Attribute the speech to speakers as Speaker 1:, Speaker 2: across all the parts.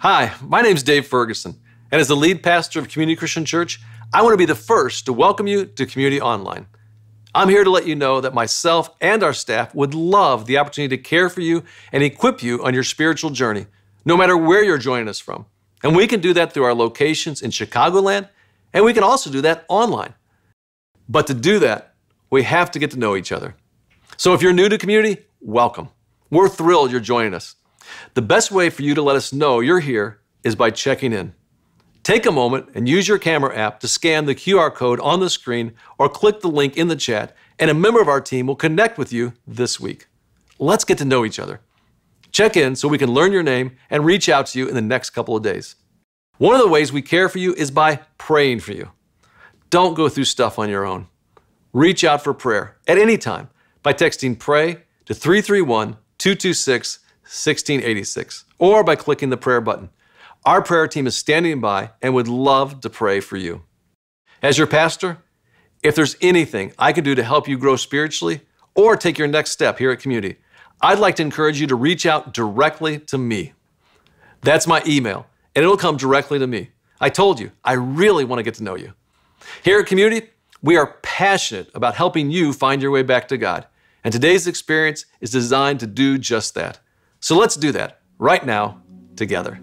Speaker 1: Hi, my name is Dave Ferguson, and as the lead pastor of Community Christian Church, I want to be the first to welcome you to Community Online. I'm here to let you know that myself and our staff would love the opportunity to care for you and equip you on your spiritual journey, no matter where you're joining us from. And we can do that through our locations in Chicagoland, and we can also do that online. But to do that, we have to get to know each other. So if you're new to community, welcome. We're thrilled you're joining us. The best way for you to let us know you're here is by checking in. Take a moment and use your camera app to scan the QR code on the screen or click the link in the chat, and a member of our team will connect with you this week. Let's get to know each other. Check in so we can learn your name and reach out to you in the next couple of days. One of the ways we care for you is by praying for you. Don't go through stuff on your own. Reach out for prayer at any time by texting PRAY to 331 226 1686 or by clicking the prayer button. Our prayer team is standing by and would love to pray for you. As your pastor, if there's anything I can do to help you grow spiritually or take your next step here at Community, I'd like to encourage you to reach out directly to me. That's my email, and it'll come directly to me. I told you, I really want to get to know you. Here at Community, we are passionate about helping you find your way back to God, and today's experience is designed to do just that. So let's do that right now together.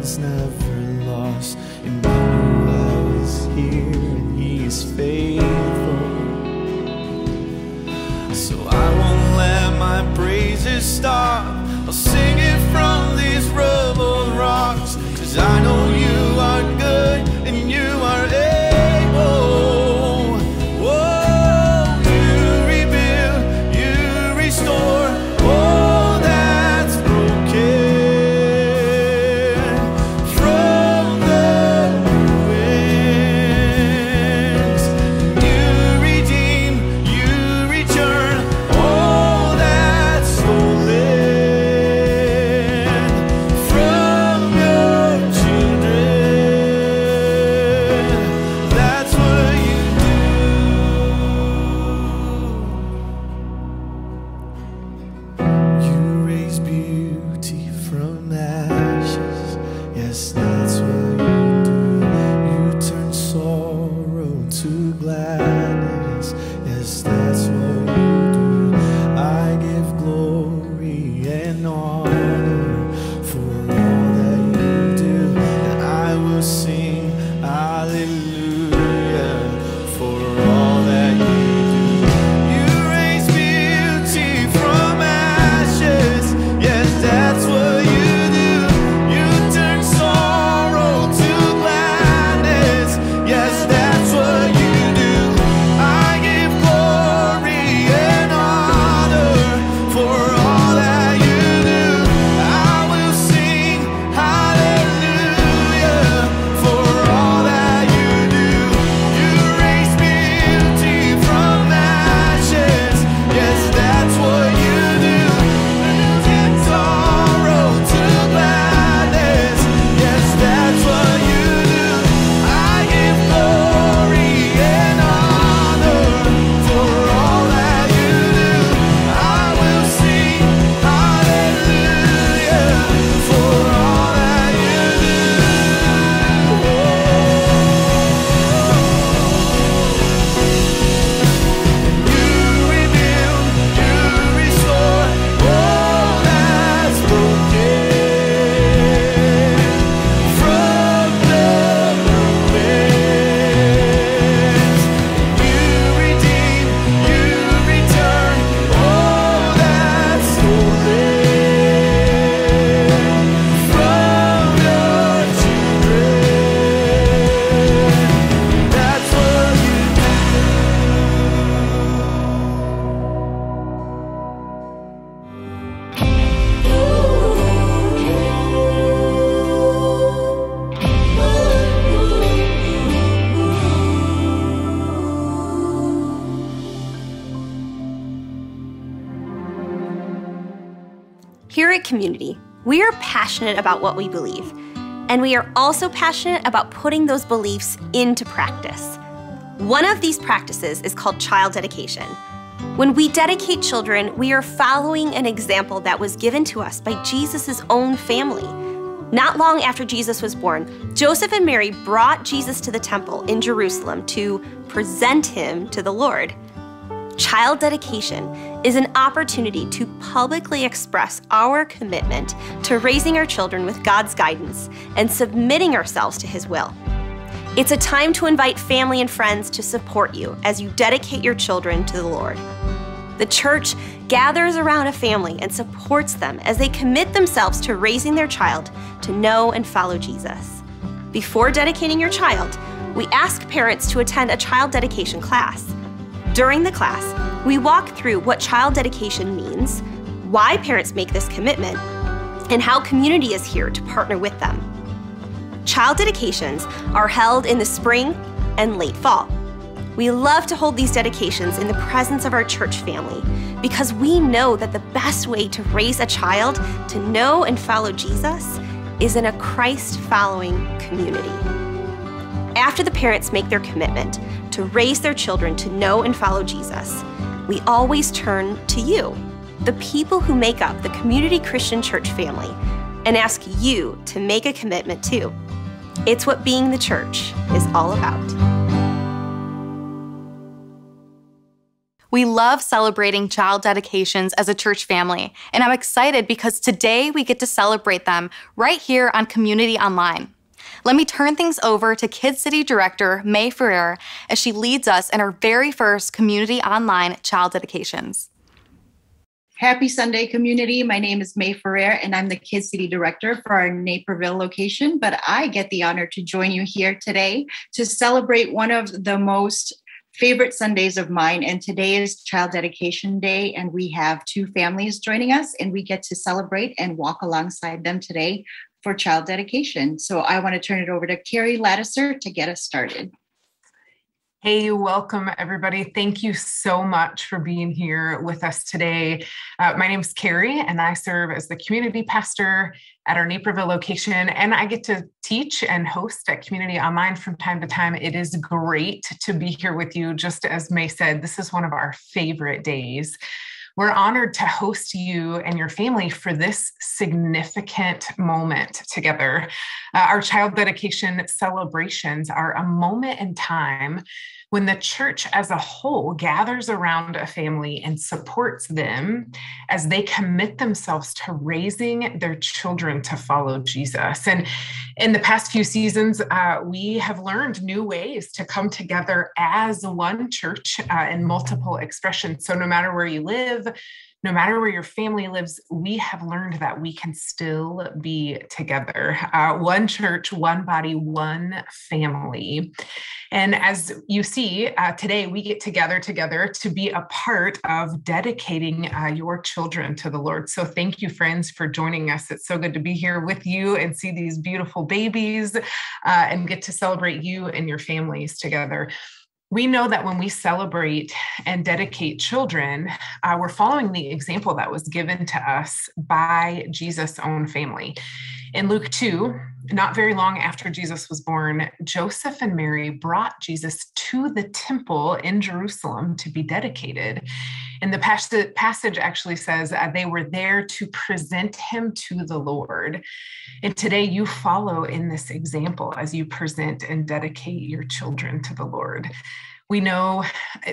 Speaker 2: Is never lost. Emmanuel is here and he is faithful. So I won't let my praises stop.
Speaker 3: Community, we are passionate about what we believe, and we are also passionate about putting those beliefs into practice. One of these practices is called child dedication. When we dedicate children, we are following an example that was given to us by Jesus' own family. Not long after Jesus was born, Joseph and Mary brought Jesus to the temple in Jerusalem to present him to the Lord. Child dedication is an opportunity to publicly express our commitment to raising our children with God's guidance and submitting ourselves to His will. It's a time to invite family and friends to support you as you dedicate your children to the Lord. The church gathers around a family and supports them as they commit themselves to raising their child to know and follow Jesus. Before dedicating your child, we ask parents to attend a child dedication class. During the class, we walk through what child dedication means, why parents make this commitment, and how community is here to partner with them. Child dedications are held in the spring and late fall. We love to hold these dedications in the presence of our church family because we know that the best way to raise a child to know and follow Jesus is in a Christ following community. After the parents make their commitment, to raise their children to know and follow Jesus, we always turn to you, the people who make up the Community Christian Church family, and ask you to make a commitment too. It's what being the church is all about.
Speaker 4: We love celebrating child dedications as a church family, and I'm excited because today we get to celebrate them right here on Community Online. Let me turn things over to Kid City Director May Ferrer as she leads us in our very first Community Online Child Dedications.
Speaker 5: Happy Sunday, community. My name is May Ferrer, and I'm the Kid City Director for our Naperville location. But I get the honor to join you here today to celebrate one of the most favorite Sundays of mine. And today is Child Dedication Day, and we have two families joining us, and we get to celebrate and walk alongside them today for child dedication. So I want to turn it over to Carrie Lattiser to get us started.
Speaker 6: Hey, welcome everybody. Thank you so much for being here with us today. Uh, my name is Carrie, and I serve as the community pastor at our Naperville location, and I get to teach and host at Community Online from time to time. It is great to be here with you. Just as May said, this is one of our favorite days. We're honored to host you and your family for this significant moment together. Uh, our child dedication celebrations are a moment in time when the church as a whole gathers around a family and supports them as they commit themselves to raising their children to follow Jesus. And in the past few seasons, uh, we have learned new ways to come together as one church uh, in multiple expressions. So, no matter where you live, no matter where your family lives, we have learned that we can still be together. Uh, one church, one body, one family. And as you see uh, today, we get together together to be a part of dedicating uh, your children to the Lord. So thank you, friends, for joining us. It's so good to be here with you and see these beautiful babies uh, and get to celebrate you and your families together we know that when we celebrate and dedicate children, uh, we're following the example that was given to us by Jesus' own family. In Luke 2, not very long after Jesus was born, Joseph and Mary brought Jesus to the temple in Jerusalem to be dedicated. And the passage actually says uh, they were there to present him to the Lord. And today you follow in this example as you present and dedicate your children to the Lord. We know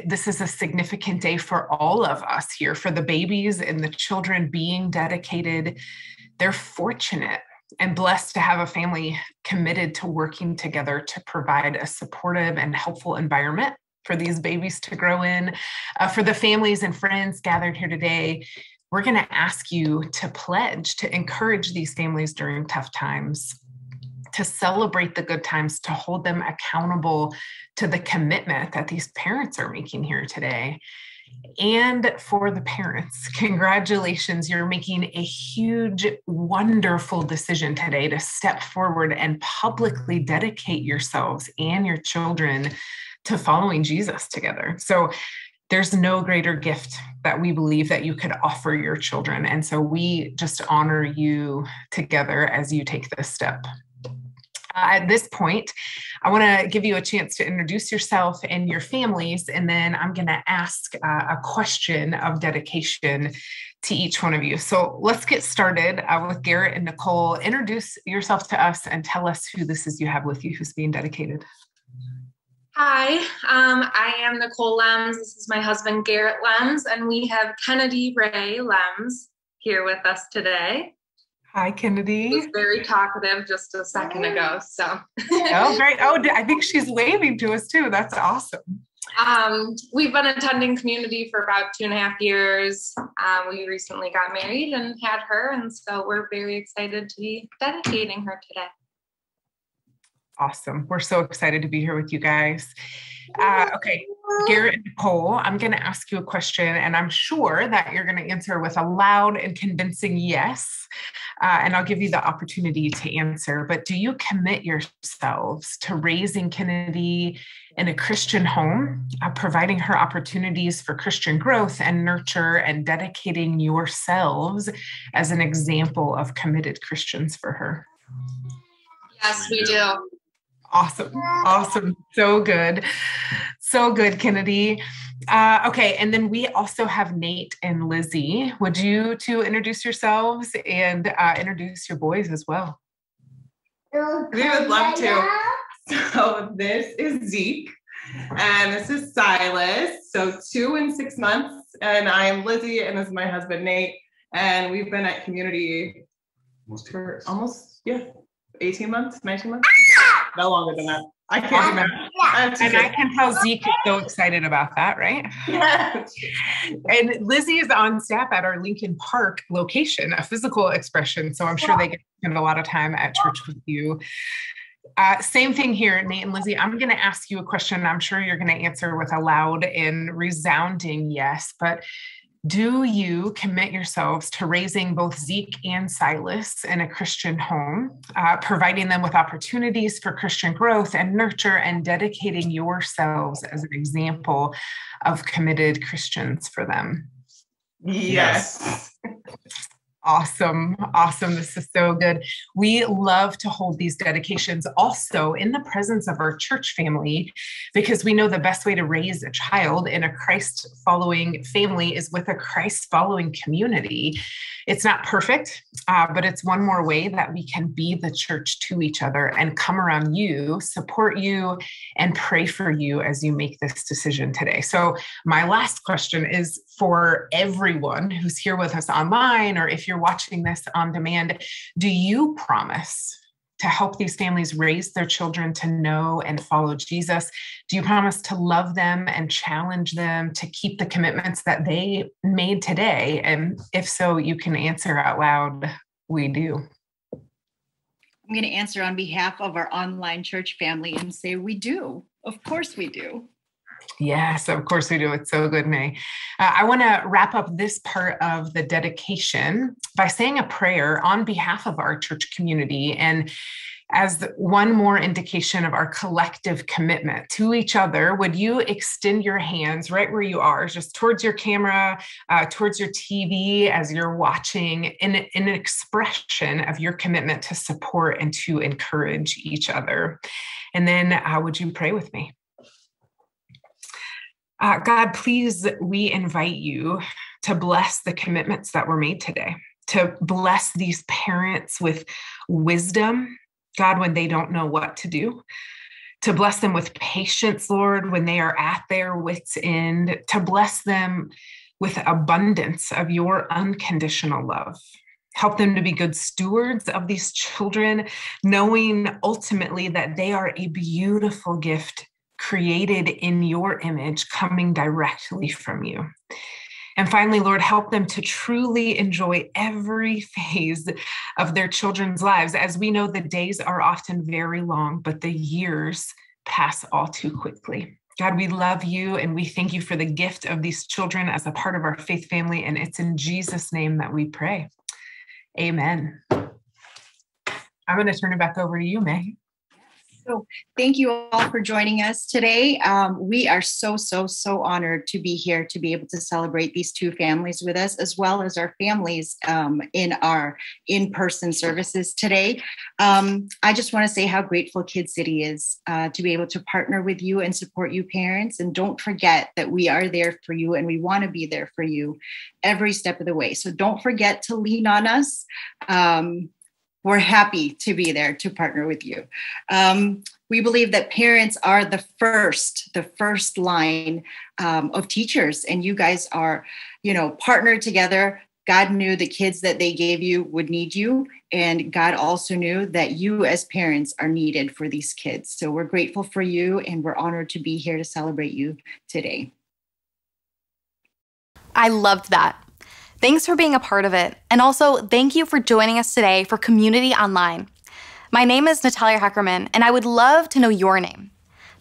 Speaker 6: this is a significant day for all of us here, for the babies and the children being dedicated. They're fortunate and blessed to have a family committed to working together to provide a supportive and helpful environment for these babies to grow in. Uh, for the families and friends gathered here today, we're going to ask you to pledge to encourage these families during tough times, to celebrate the good times, to hold them accountable to the commitment that these parents are making here today. And for the parents, congratulations. You're making a huge, wonderful decision today to step forward and publicly dedicate yourselves and your children to following Jesus together. So there's no greater gift that we believe that you could offer your children. And so we just honor you together as you take this step. Uh, at this point, I want to give you a chance to introduce yourself and your families, and then I'm going to ask uh, a question of dedication to each one of you. So let's get started uh, with Garrett and Nicole. Introduce yourself to us and tell us who this is you have with you who's being dedicated.
Speaker 7: Hi, um, I am Nicole Lems. This is my husband, Garrett Lems, and we have Kennedy Ray Lems here with us today.
Speaker 6: Hi, Kennedy.
Speaker 7: He's very talkative just a second ago. So.
Speaker 6: oh, great. Oh, I think she's waving to us too. That's awesome.
Speaker 7: Um, we've been attending community for about two and a half years. Um, we recently got married and had her, and so we're very excited to be dedicating her today.
Speaker 6: Awesome. We're so excited to be here with you guys. Uh, okay, Garrett and Nicole, I'm going to ask you a question, and I'm sure that you're going to answer with a loud and convincing yes. Uh, and I'll give you the opportunity to answer. But do you commit yourselves to raising Kennedy in a Christian home, uh, providing her opportunities for Christian growth and nurture, and dedicating yourselves as an example of committed Christians for her?
Speaker 7: Yes, we do.
Speaker 6: Awesome. Awesome. So good. So good, Kennedy. Uh, okay. And then we also have Nate and Lizzie. Would you two introduce yourselves and uh, introduce your boys as well?
Speaker 8: We would love to. So this is Zeke and this is Silas. So two and six months. And I am Lizzie and this is my husband, Nate. And we've been at community for almost, yeah, 18 months, 19 months no longer than that. I can't do
Speaker 6: math. And I can tell Zeke is so excited about that, right? Yeah. and Lizzie is on staff at our Lincoln Park location, a physical expression. So I'm sure they get to spend a lot of time at church with you. Uh, same thing here, Nate and Lizzie. I'm going to ask you a question. I'm sure you're going to answer with a loud and resounding yes. But do you commit yourselves to raising both Zeke and Silas in a Christian home, uh, providing them with opportunities for Christian growth and nurture, and dedicating yourselves as an example of committed Christians for them?
Speaker 8: Yes.
Speaker 6: Awesome. Awesome. This is so good. We love to hold these dedications also in the presence of our church family because we know the best way to raise a child in a Christ following family is with a Christ following community. It's not perfect, uh, but it's one more way that we can be the church to each other and come around you, support you, and pray for you as you make this decision today. So, my last question is for everyone who's here with us online, or if you're watching this on demand, do you promise? to help these families raise their children to know and follow Jesus? Do you promise to love them and challenge them to keep the commitments that they made today? And if so, you can answer out loud, we do.
Speaker 5: I'm going to answer on behalf of our online church family and say, we do. Of course, we do.
Speaker 6: Yes, of course we do. It's so good, May. Uh, I want to wrap up this part of the dedication by saying a prayer on behalf of our church community and as one more indication of our collective commitment to each other, would you extend your hands right where you are, just towards your camera, uh, towards your TV as you're watching, in, in an expression of your commitment to support and to encourage each other? And then, uh, would you pray with me? Uh, God, please, we invite you to bless the commitments that were made today, to bless these parents with wisdom, God, when they don't know what to do, to bless them with patience, Lord, when they are at their wits' end, to bless them with abundance of your unconditional love. Help them to be good stewards of these children, knowing ultimately that they are a beautiful gift created in your image coming directly from you. And finally, Lord, help them to truly enjoy every phase of their children's lives. As we know, the days are often very long, but the years pass all too quickly. God, we love you and we thank you for the gift of these children as a part of our faith family. And it's in Jesus' name that we pray. Amen. I'm going to turn it back over to you, May.
Speaker 5: So, thank you all for joining us today. Um, we are so, so, so honored to be here to be able to celebrate these two families with us, as well as our families um, in our in person services today. Um, I just want to say how grateful Kid City is uh, to be able to partner with you and support you, parents. And don't forget that we are there for you and we want to be there for you every step of the way. So, don't forget to lean on us. We're happy to be there to partner with you. Um, we believe that parents are the first, the first line um, of teachers, and you guys are, you know, partnered together. God knew the kids that they gave you would need you, and God also knew that you, as parents, are needed for these kids. So we're grateful for you, and we're honored to be here to celebrate you today.
Speaker 4: I loved that. Thanks for being a part of it. And also, thank you for joining us today for Community Online. My name is Natalia Heckerman, and I would love to know your name.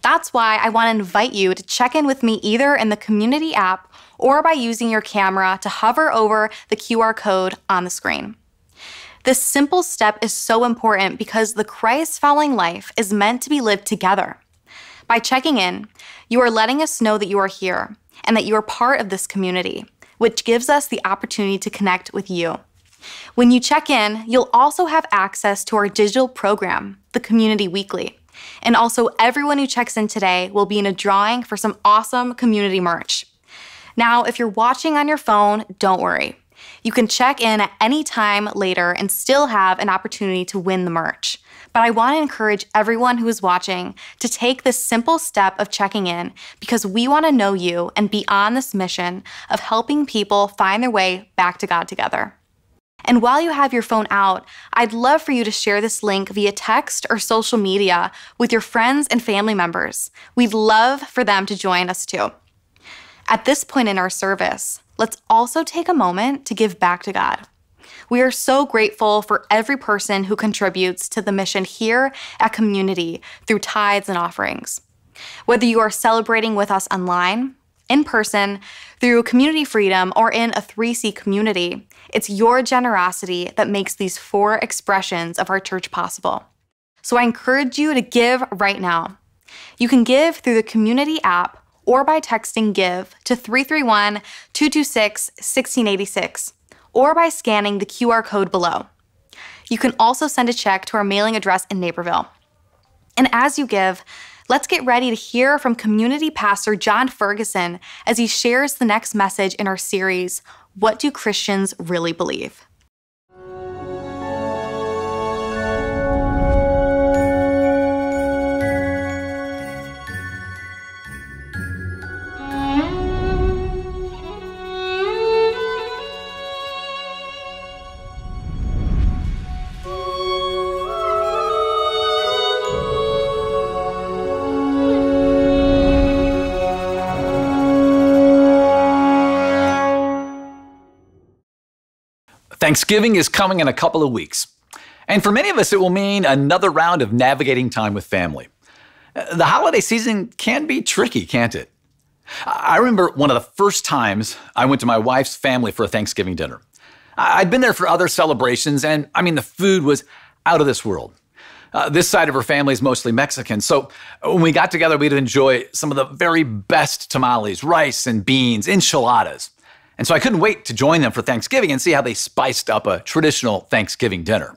Speaker 4: That's why I want to invite you to check in with me either in the Community app or by using your camera to hover over the QR code on the screen. This simple step is so important because the Christ following life is meant to be lived together. By checking in, you are letting us know that you are here and that you are part of this community which gives us the opportunity to connect with you. When you check in, you'll also have access to our digital program, the Community Weekly. And also, everyone who checks in today will be in a drawing for some awesome community merch. Now, if you're watching on your phone, don't worry. You can check in at any time later and still have an opportunity to win the merch. But I want to encourage everyone who is watching to take this simple step of checking in because we want to know you and be on this mission of helping people find their way back to God together. And while you have your phone out, I'd love for you to share this link via text or social media with your friends and family members. We'd love for them to join us too. At this point in our service, let's also take a moment to give back to God. We are so grateful for every person who contributes to the mission here at Community through tithes and offerings. Whether you are celebrating with us online, in person, through community freedom, or in a 3C community, it's your generosity that makes these four expressions of our church possible. So I encourage you to give right now. You can give through the community app or by texting GIVE to 331 226 1686 or by scanning the QR code below. You can also send a check to our mailing address in Naperville. And as you give, let's get ready to hear from community pastor Jon Ferguson as he shares the next message in our series, What Do Christians Really Believe?
Speaker 9: Thanksgiving is coming in a couple of weeks. And for many of us, it will mean another round of navigating time with family. The holiday season can be tricky, can't it? I remember one of the first times I went to my wife's family for a Thanksgiving dinner. I'd been there for other celebrations, and I mean, the food was out of this world. Uh, this side of her family is mostly Mexican. So when we got together, we'd enjoy some of the very best tamales, rice and beans, enchiladas. And so I couldn't wait to join them for Thanksgiving and see how they spiced up a traditional Thanksgiving dinner.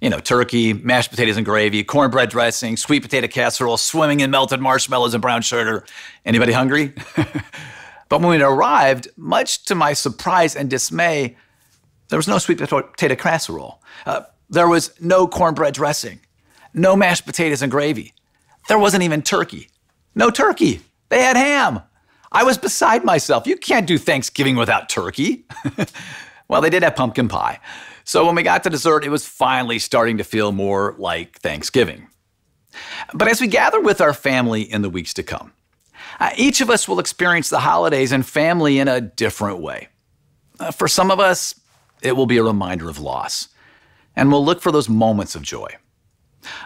Speaker 9: You know, turkey, mashed potatoes and gravy, cornbread dressing, sweet potato casserole, swimming in melted marshmallows and brown sugar. Anybody hungry? but when we arrived, much to my surprise and dismay, there was no sweet potato casserole. Uh, there was no cornbread dressing, no mashed potatoes and gravy. There wasn't even turkey. No turkey. They had ham. I was beside myself. You can't do Thanksgiving without turkey. well, they did have pumpkin pie. So when we got to dessert, it was finally starting to feel more like Thanksgiving. But as we gather with our family in the weeks to come, uh, each of us will experience the holidays and family in a different way. Uh, for some of us, it will be a reminder of loss, and we'll look for those moments of joy.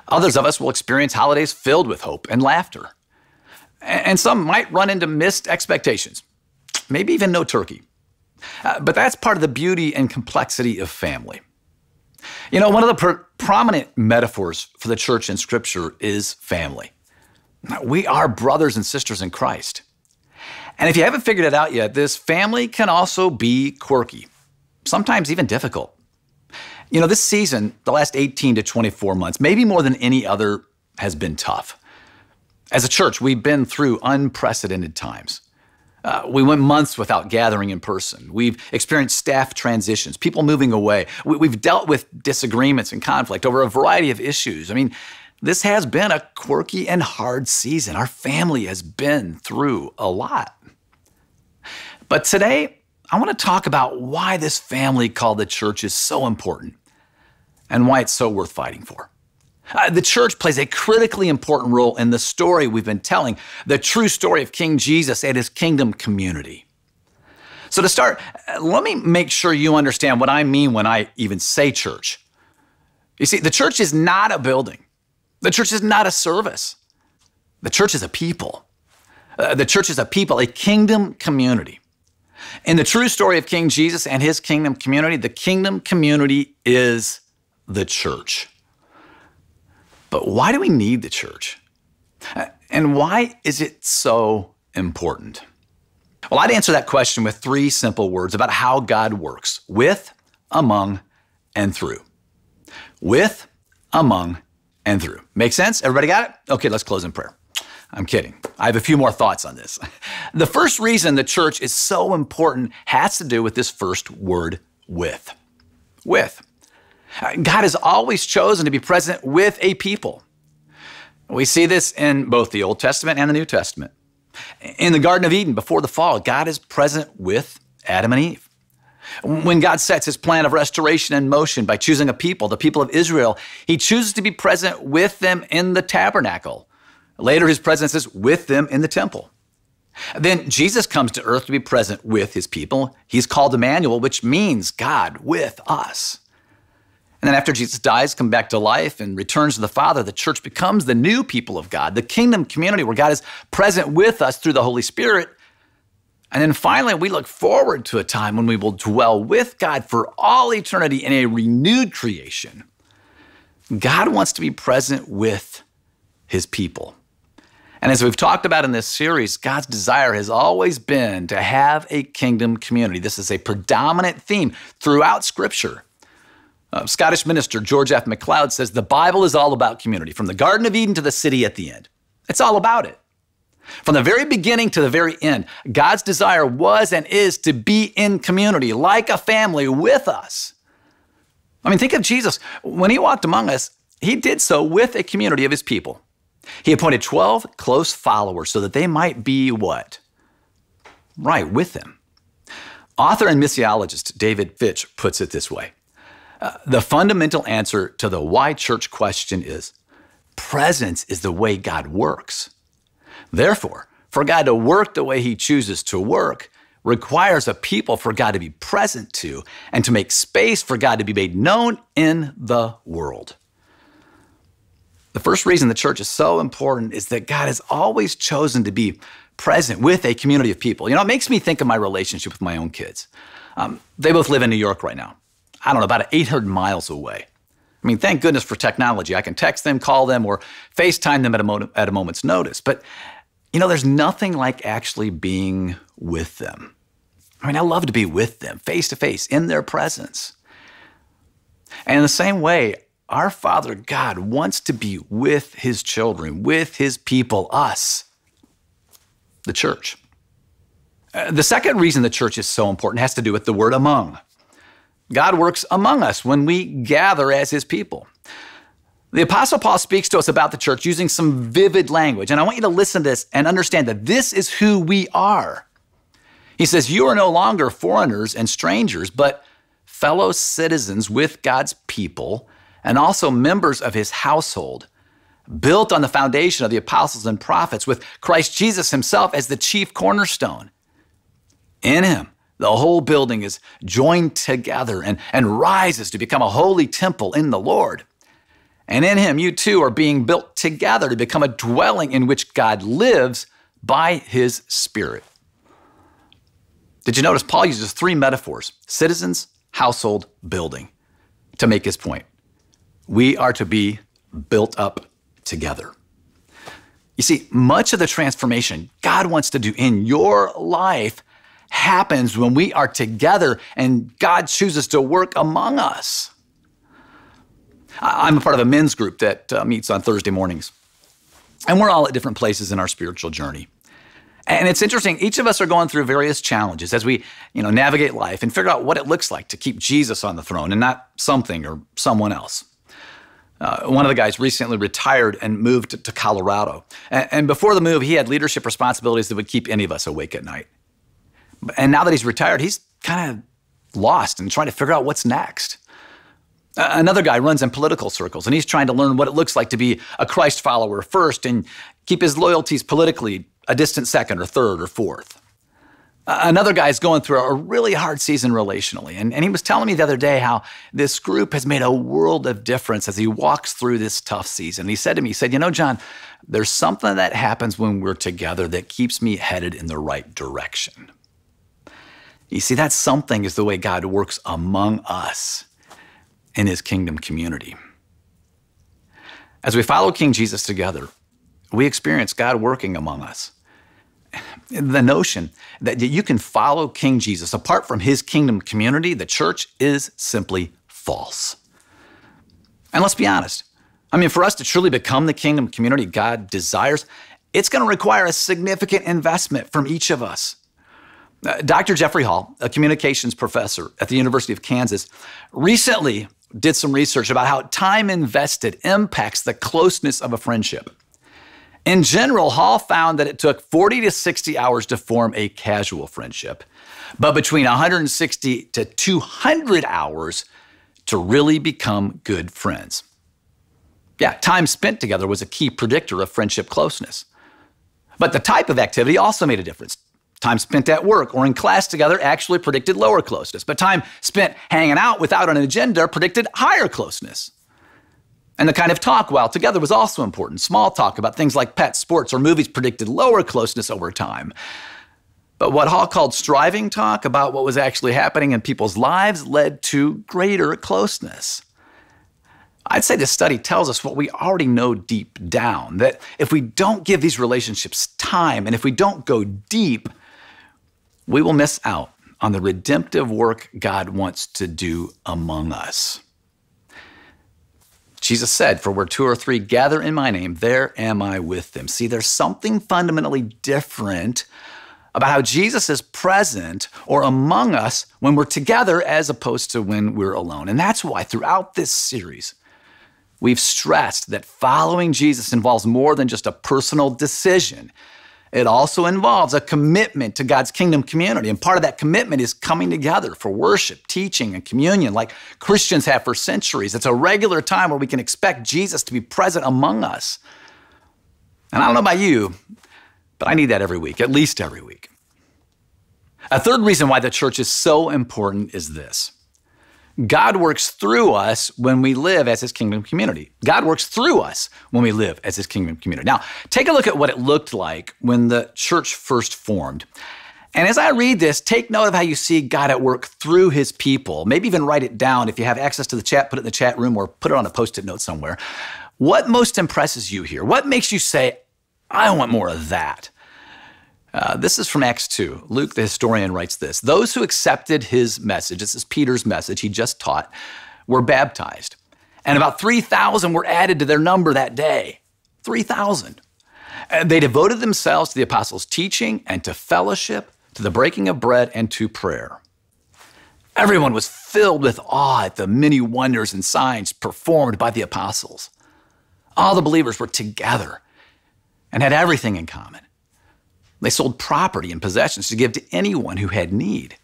Speaker 9: Others of us will experience holidays filled with hope and laughter and some might run into missed expectations, maybe even no turkey. Uh, but that's part of the beauty and complexity of family. You know, one of the pr- prominent metaphors for the church in Scripture is family. We are brothers and sisters in Christ. And if you haven't figured it out yet, this family can also be quirky, sometimes even difficult. You know, this season, the last 18 to 24 months, maybe more than any other, has been tough. As a church, we've been through unprecedented times. Uh, we went months without gathering in person. We've experienced staff transitions, people moving away. We, have dealt with disagreements and conflict over a variety of issues. I mean, this has been a quirky and hard season. Our family has been through a lot. But today, I want to talk about why this family called the church is so important and why it's so worth fighting for. Uh, the church plays a critically important role in the story we've been telling, the true story of King Jesus and his kingdom community. So, to start, uh, let me make sure you understand what I mean when I even say church. You see, the church is not a building, the church is not a service, the church is a people. Uh, the church is a people, a kingdom community. In the true story of King Jesus and his kingdom community, the kingdom community is the church. But why do we need the church? Uh, and why is it so important? Well, I'd answer that question with three simple words about how God works with, among, and through. With, among, and through. Make sense? Everybody got it? Okay, let's close in prayer. I'm kidding. I have a few more thoughts on this. The first reason the church is so important has to do with this first word, with. With. God has always chosen to be present with a people. We see this in both the Old Testament and the New Testament. In the Garden of Eden, before the fall, God is present with Adam and Eve. When God sets his plan of restoration in motion by choosing a people, the people of Israel, he chooses to be present with them in the tabernacle. Later, his presence is with them in the temple. Then Jesus comes to earth to be present with his people. He's called Emmanuel, which means God with us. And then after Jesus dies, come back to life and returns to the Father, the church becomes the new people of God, the kingdom community where God is present with us through the Holy Spirit. And then finally, we look forward to a time when we will dwell with God for all eternity in a renewed creation. God wants to be present with his people. And as we've talked about in this series, God's desire has always been to have a kingdom community. This is a predominant theme throughout Scripture. Uh, Scottish minister George F. MacLeod says the Bible is all about community, from the Garden of Eden to the city at the end. It's all about it. From the very beginning to the very end, God's desire was and is to be in community, like a family with us. I mean, think of Jesus. When he walked among us, he did so with a community of his people. He appointed 12 close followers so that they might be what? Right, with him. Author and missiologist David Fitch puts it this way uh, The fundamental answer to the why church question is presence is the way God works. Therefore, for God to work the way he chooses to work requires a people for God to be present to and to make space for God to be made known in the world. The first reason the church is so important is that God has always chosen to be present with a community of people. You know, it makes me think of my relationship with my own kids. Um, they both live in New York right now. I don't know, about 800 miles away. I mean, thank goodness for technology. I can text them, call them, or FaceTime them at a, mo- at a moment's notice. But, you know, there's nothing like actually being with them. I mean, I love to be with them, face to face, in their presence. And in the same way, our Father God wants to be with his children, with his people, us, the church. Uh, the second reason the church is so important has to do with the word among. God works among us when we gather as his people. The Apostle Paul speaks to us about the church using some vivid language, and I want you to listen to this and understand that this is who we are. He says, You are no longer foreigners and strangers, but fellow citizens with God's people and also members of his household, built on the foundation of the apostles and prophets, with Christ Jesus himself as the chief cornerstone. In him, the whole building is joined together and, and rises to become a holy temple in the Lord. And in him, you too are being built together to become a dwelling in which God lives by his Spirit. Did you notice Paul uses three metaphors citizens, household, building to make his point? We are to be built up together. You see, much of the transformation God wants to do in your life happens when we are together and God chooses to work among us. I'm a part of a men's group that uh, meets on Thursday mornings, and we're all at different places in our spiritual journey. And it's interesting, each of us are going through various challenges as we, you know, navigate life and figure out what it looks like to keep Jesus on the throne and not something or someone else. Uh, one of the guys recently retired and moved to Colorado. And, and before the move, he had leadership responsibilities that would keep any of us awake at night. And now that he's retired, he's kind of lost and trying to figure out what's next. Another guy runs in political circles and he's trying to learn what it looks like to be a Christ follower first and keep his loyalties politically a distant second or third or fourth. Another guy's going through a really hard season relationally. And, and he was telling me the other day how this group has made a world of difference as he walks through this tough season. He said to me, he said, You know, Jon, there's something that happens when we're together that keeps me headed in the right direction. You see, that something is the way God works among us in his kingdom community. As we follow King Jesus together, we experience God working among us the notion that you can follow King Jesus apart from his kingdom community, the church, is simply false. And let's be honest. I mean, for us to truly become the kingdom community God desires, it's going to require a significant investment from each of us. Uh, Dr. Jeffrey Hall, a communications professor at the University of Kansas, recently did some research about how time invested impacts the closeness of a friendship. In general, Hall found that it took 40 to 60 hours to form a casual friendship, but between 160 to 200 hours to really become good friends. Yeah, time spent together was a key predictor of friendship closeness. But the type of activity also made a difference. Time spent at work or in class together actually predicted lower closeness, but time spent hanging out without an agenda predicted higher closeness. And the kind of talk while together was also important. Small talk about things like pets, sports, or movies predicted lower closeness over time. But what Hall called striving talk about what was actually happening in people's lives led to greater closeness. I'd say this study tells us what we already know deep down that if we don't give these relationships time and if we don't go deep, we will miss out on the redemptive work God wants to do among us. Jesus said, For where two or three gather in my name, there am I with them. See, there's something fundamentally different about how Jesus is present or among us when we're together as opposed to when we're alone. And that's why throughout this series, we've stressed that following Jesus involves more than just a personal decision. It also involves a commitment to God's kingdom community. And part of that commitment is coming together for worship, teaching, and communion, like Christians have for centuries. It's a regular time where we can expect Jesus to be present among us. And I don't know about you, but I need that every week, at least every week. A third reason why the church is so important is this God works through us when we live as his kingdom community. God works through us when we live as his kingdom community. Now, take a look at what it looked like when the church first formed. And as I read this, take note of how you see God at work through his people. Maybe even write it down. If you have access to the chat, put it in the chat room or put it on a post it note somewhere. What most impresses you here? What makes you say, I want more of that? Uh, this is from Acts 2. Luke, the historian, writes this Those who accepted his message, this is Peter's message he just taught, were baptized. And about 3,000 were added to their number that day. 3,000. They devoted themselves to the apostles' teaching and to fellowship, to the breaking of bread, and to prayer. Everyone was filled with awe at the many wonders and signs performed by the apostles. All the believers were together and had everything in common. They sold property and possessions to give to anyone who had need.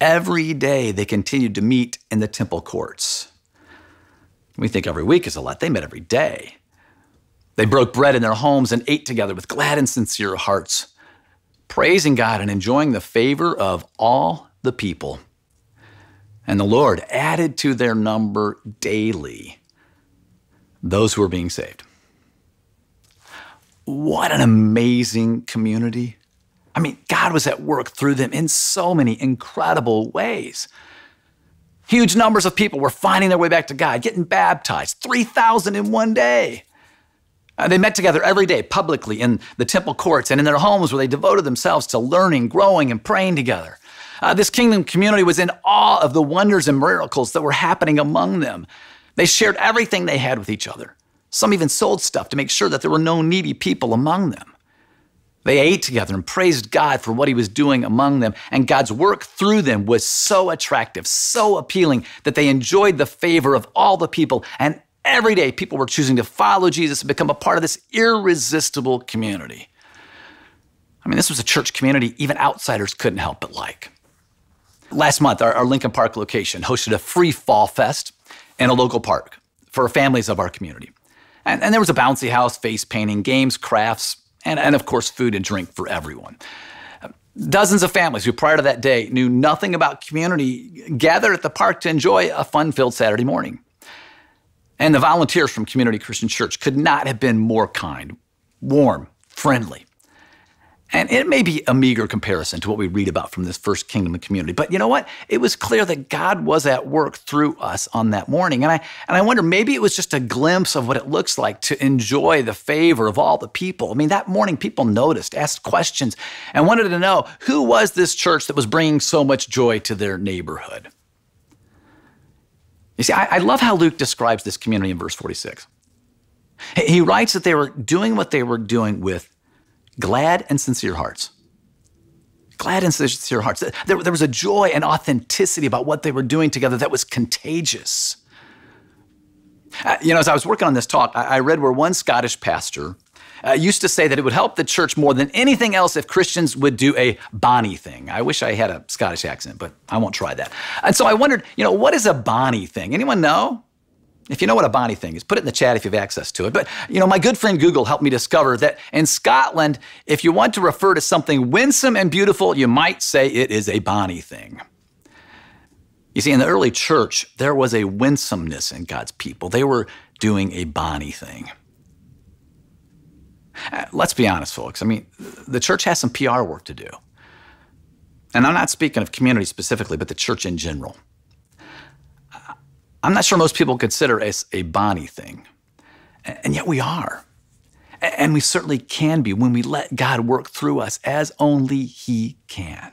Speaker 9: Every day they continued to meet in the temple courts. We think every week is a lot. They met every day. They broke bread in their homes and ate together with glad and sincere hearts, praising God and enjoying the favor of all the people. And the Lord added to their number daily those who were being saved. What an amazing community. I mean, God was at work through them in so many incredible ways. Huge numbers of people were finding their way back to God, getting baptized, 3,000 in one day. Uh, they met together every day publicly in the temple courts and in their homes where they devoted themselves to learning, growing, and praying together. Uh, this kingdom community was in awe of the wonders and miracles that were happening among them. They shared everything they had with each other. Some even sold stuff to make sure that there were no needy people among them. They ate together and praised God for what He was doing among them, and God's work through them was so attractive, so appealing that they enjoyed the favor of all the people. And every day, people were choosing to follow Jesus and become a part of this irresistible community. I mean, this was a church community even outsiders couldn't help but like. Last month, our, our Lincoln Park location hosted a free fall fest in a local park for families of our community. And, and there was a bouncy house, face painting, games, crafts, and, and of course, food and drink for everyone. Dozens of families who prior to that day knew nothing about community gathered at the park to enjoy a fun filled Saturday morning. And the volunteers from Community Christian Church could not have been more kind, warm, friendly. And it may be a meager comparison to what we read about from this first kingdom of community, but you know what? It was clear that God was at work through us on that morning. And I, and I wonder, maybe it was just a glimpse of what it looks like to enjoy the favor of all the people. I mean, that morning people noticed, asked questions, and wanted to know who was this church that was bringing so much joy to their neighborhood. You see, I, I love how Luke describes this community in verse 46. He writes that they were doing what they were doing with glad and sincere hearts. Glad and sincere hearts. There, there was a joy and authenticity about what they were doing together that was contagious. Uh, you know, as I was working on this talk, I, I read where one Scottish pastor uh, used to say that it would help the church more than anything else if Christians would do a Bonnie thing. I wish I had a Scottish accent, but I won't try that. And so I wondered, you know, what is a Bonnie thing? Anyone know? If you know what a Bonnie thing is, put it in the chat if you have access to it. But, you know, my good friend Google helped me discover that in Scotland, if you want to refer to something winsome and beautiful, you might say it is a Bonnie thing. You see, in the early church, there was a winsomeness in God's people. They were doing a Bonnie thing. Uh, let's be honest, folks. I mean, the church has some PR work to do. And I'm not speaking of community specifically, but the church in general. I'm not sure most people consider it a Bonnie thing. And yet we are. And we certainly can be when we let God work through us as only He can.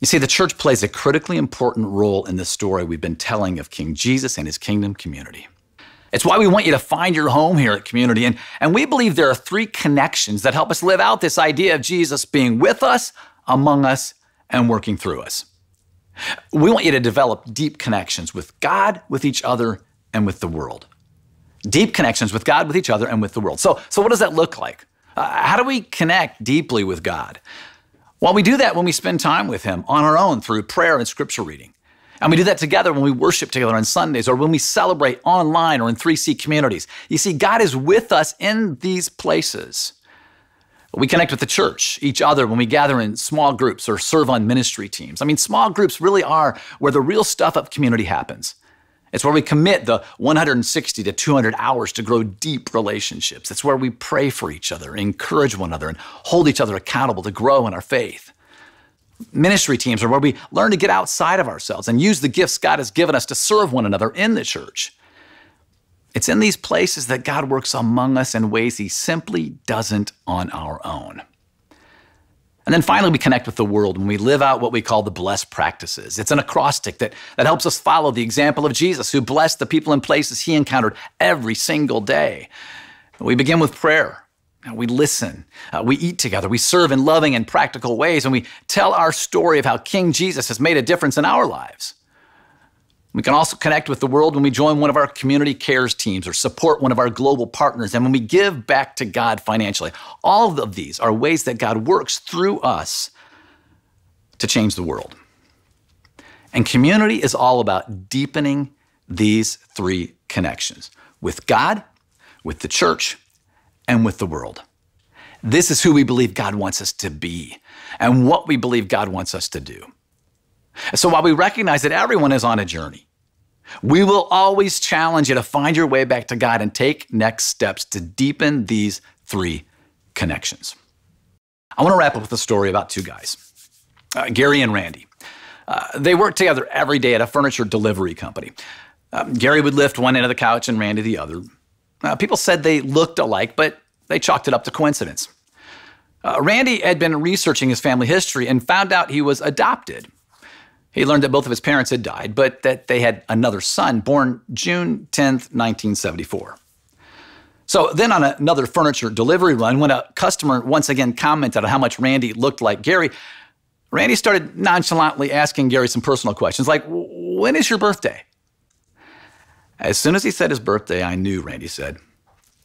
Speaker 9: You see, the church plays a critically important role in the story we've been telling of King Jesus and his kingdom community. It's why we want you to find your home here at Community. And, and we believe there are three connections that help us live out this idea of Jesus being with us, among us, and working through us. We want you to develop deep connections with God, with each other, and with the world. Deep connections with God, with each other, and with the world. So, so what does that look like? Uh, how do we connect deeply with God? Well, we do that when we spend time with Him on our own through prayer and scripture reading. And we do that together when we worship together on Sundays or when we celebrate online or in 3C communities. You see, God is with us in these places. We connect with the church, each other, when we gather in small groups or serve on ministry teams. I mean, small groups really are where the real stuff of community happens. It's where we commit the 160 to 200 hours to grow deep relationships. It's where we pray for each other, encourage one another, and hold each other accountable to grow in our faith. Ministry teams are where we learn to get outside of ourselves and use the gifts God has given us to serve one another in the church. It's in these places that God works among us in ways He simply doesn't on our own. And then finally, we connect with the world when we live out what we call the BLESS practices. It's an acrostic that, that helps us follow the example of Jesus, who blessed the people and places he encountered every single day. We begin with prayer. We listen. Uh, we eat together. We serve in loving and practical ways. And we tell our story of how King Jesus has made a difference in our lives. We can also connect with the world when we join one of our community cares teams or support one of our global partners and when we give back to God financially. All of these are ways that God works through us to change the world. And community is all about deepening these three connections with God, with the church, and with the world. This is who we believe God wants us to be and what we believe God wants us to do. So while we recognize that everyone is on a journey, we will always challenge you to find your way back to God and take next steps to deepen these three connections. I want to wrap up with a story about two guys, uh, Gary and Randy. Uh, they worked together every day at a furniture delivery company. Um, Gary would lift one end of the couch and Randy the other. Uh, people said they looked alike, but they chalked it up to coincidence. Uh, Randy had been researching his family history and found out he was adopted. He learned that both of his parents had died, but that they had another son born June 10, 1974. So then, on another furniture delivery run, when a customer once again commented on how much Randy looked like Gary, Randy started nonchalantly asking Gary some personal questions like, When is your birthday? As soon as he said his birthday, I knew, Randy said,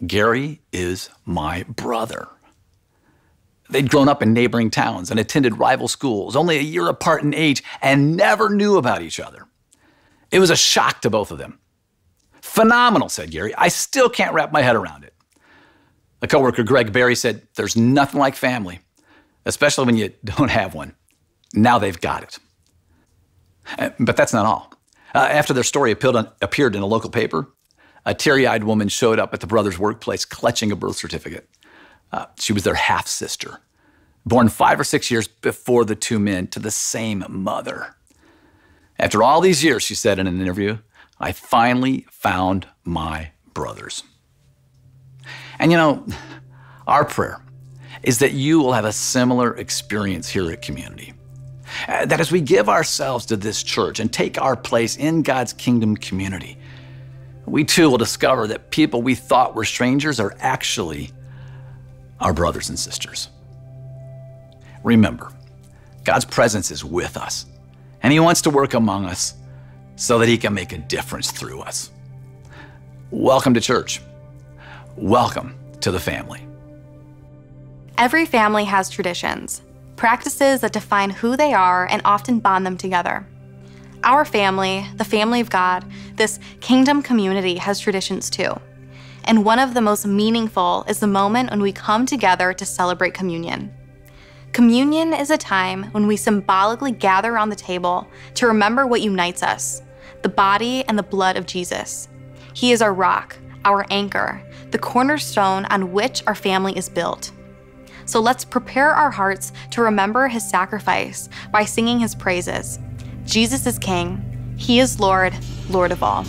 Speaker 9: Gary is my brother. They'd grown up in neighboring towns and attended rival schools, only a year apart in age, and never knew about each other. It was a shock to both of them. Phenomenal, said Gary. I still can't wrap my head around it. A coworker, Greg Barry, said, There's nothing like family, especially when you don't have one. Now they've got it. Uh, but that's not all. Uh, after their story appeared in a local paper, a teary eyed woman showed up at the brothers' workplace clutching a birth certificate. Uh, she was their half sister, born five or six years before the two men to the same mother. After all these years, she said in an interview, I finally found my brothers. And you know, our prayer is that you will have a similar experience here at Community. Uh, that as we give ourselves to this church and take our place in God's kingdom community, we too will discover that people we thought were strangers are actually our brothers and sisters. Remember, God's presence is with us, and He wants to work among us so that He can make a difference through us. Welcome to church. Welcome to the family.
Speaker 4: Every family has traditions, practices that define who they are and often bond them together. Our family, the family of God, this kingdom community has traditions too. And one of the most meaningful is the moment when we come together to celebrate communion. Communion is a time when we symbolically gather around the table to remember what unites us the body and the blood of Jesus. He is our rock, our anchor, the cornerstone on which our family is built. So let's prepare our hearts to remember his sacrifice by singing his praises. Jesus is King, he is Lord, Lord of all.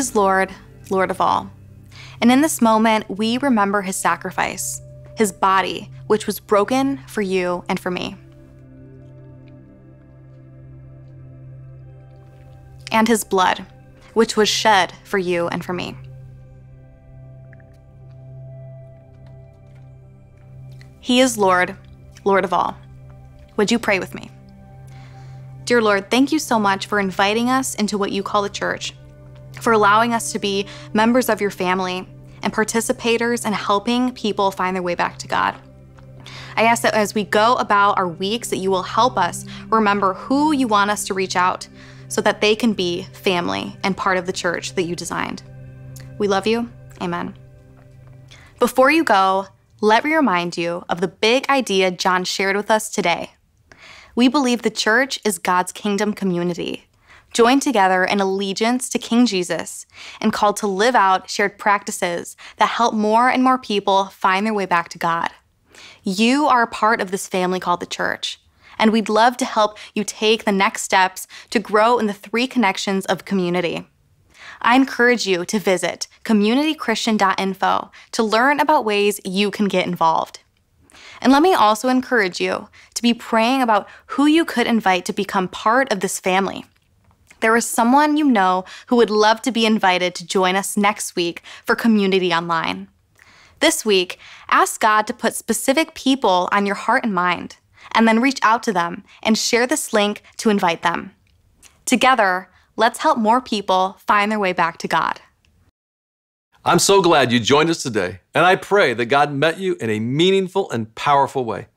Speaker 2: Is Lord, Lord of all. And
Speaker 4: in this moment, we remember his sacrifice, his body, which was broken for you and for me. And his blood, which was shed for you and for me. He is Lord, Lord of all. Would you pray with me? Dear Lord, thank you so much for inviting us into what you call the church for allowing us to be members of your family and participators in helping people find their way back to God. I ask that as we go about our weeks that you will help us remember who you want us to reach out so that they can be family and part of the church that you designed. We love you. Amen. Before you go, let me remind you of the big idea Jon shared with us today. We believe the church is God's kingdom community joined together in allegiance to King Jesus and called to live out shared practices that help more and more people find their way back to God. You are a part of this family called the church, and we'd love to help you take the next steps to grow in the three connections of community. I encourage you to visit communitychristian.info to learn about ways you can get involved. And let me also encourage you to be praying about who you could invite to become part of this family there is someone you know who would love to be invited to join us next week for Community Online. This week, ask God to put specific people on your heart and mind, and then reach out to them and share this link to invite them. Together, let's help more people find their way back to God.
Speaker 1: I'm so glad you joined us today, and I pray that God met you in a meaningful and powerful way.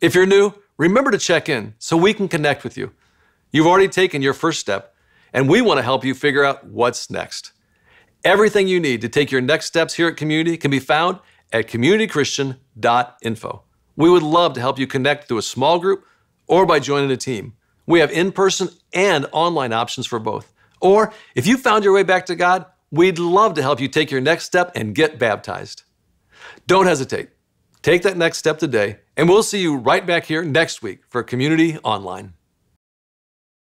Speaker 1: If you're new, remember to check in so we can connect with you. You've already taken your first step and we want to help you figure out what's next. Everything you need to take your next steps here at Community can be found at communitychristian.info. We would love to help you connect through a small group or by joining a team. We have in person and online options for both. Or if you found your way back to God, we'd love to help you take your next step and get baptized. Don't hesitate. Take that next step today, and we'll see you right back here next week for Community Online.